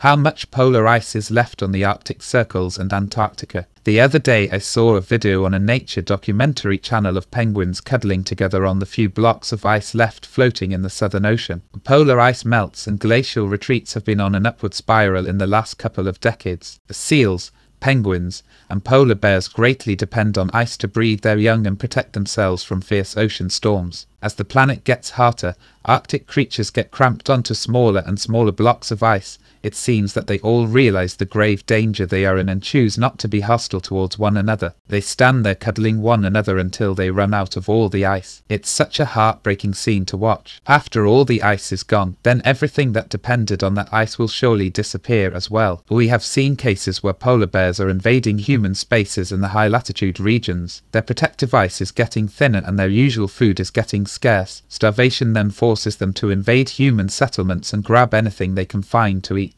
How much polar ice is left on the Arctic circles and Antarctica? The other day I saw a video on a nature documentary channel of penguins cuddling together on the few blocks of ice left floating in the Southern Ocean. Polar ice melts and glacial retreats have been on an upward spiral in the last couple of decades. The seals, penguins, and polar bears greatly depend on ice to breed their young and protect themselves from fierce ocean storms. As the planet gets hotter, Arctic creatures get cramped onto smaller and smaller blocks of ice, it seems that they all realize the grave danger they are in and choose not to be hostile towards one another. They stand there cuddling one another until they run out of all the ice. It's such a heartbreaking scene to watch. After all the ice is gone, then everything that depended on that ice will surely disappear as well. We have seen cases where polar bears are invading human spaces in the high latitude regions. Their protective ice is getting thinner and their usual food is getting scarce. Starvation then forces them to invade human settlements and grab anything they can find to eat